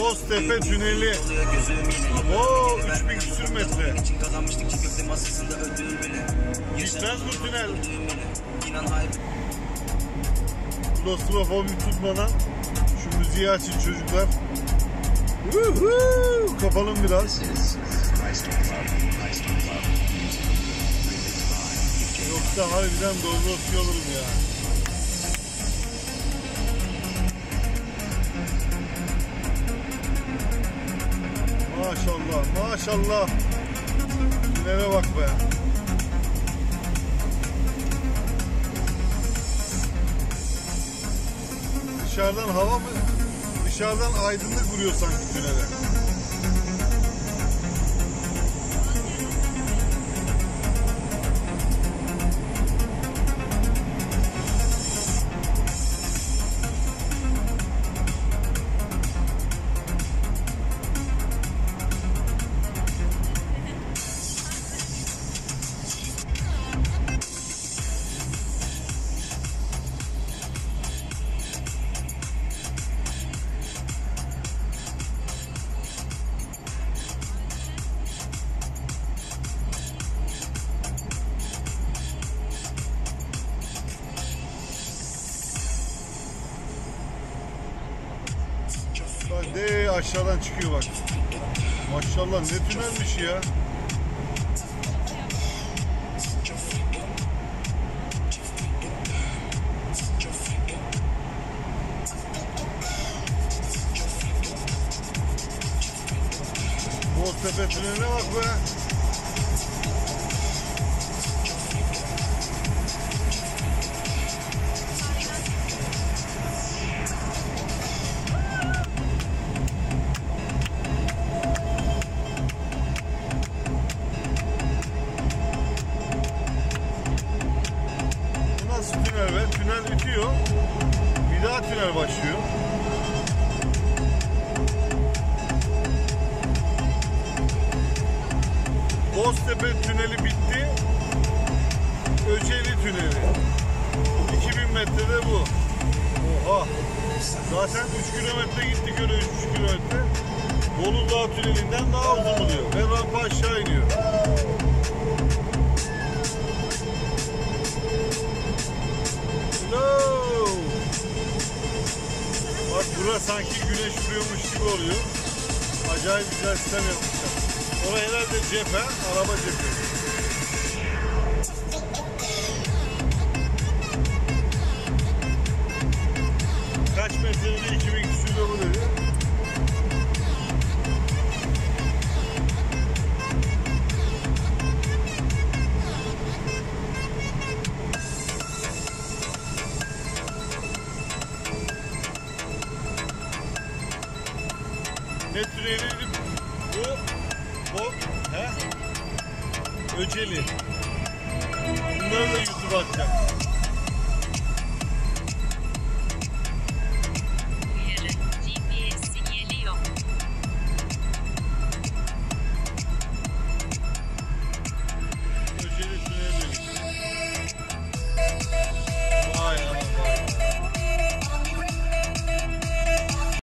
Boztepe Tüneli. Oo 3000 küsür metre. Bitmez bu tünel. Klostrofobi tutmadan şu müziği açın çocuklar. Woohoo! Kapalım biraz. Yoksa harbiden dozlosya olurum ya. Maşallah. Tünele bak be. Dışarıdan hava mı? Dışarıdan aydınlık vuruyor sanki tünele. De aşağıdan çıkıyor bak. Maşallah ne tünelmiş ya. Boztepe tüneline bak be. Bitiyor. Bir daha tünel başlıyor. Boztepe tüneli bitti. Öceli tüneli. 2000 metrede bu. Oha. Zaten 3 kilometre gittik öyle 3 kilometre. Bolu Dağı tünelinden daha uzun oluyor. Ve rampa aşağı iniyor. Bak bura sanki güneş vuruyormuş gibi oluyor. Acayip güzel sistem yapmışlar. Orası herhalde cephe, araba cephe. Kaç metrede 2000 küsürde bu dedi. Tüneliydi bu? Bu, he? Öceli. Bunları da YouTube'a atacağım.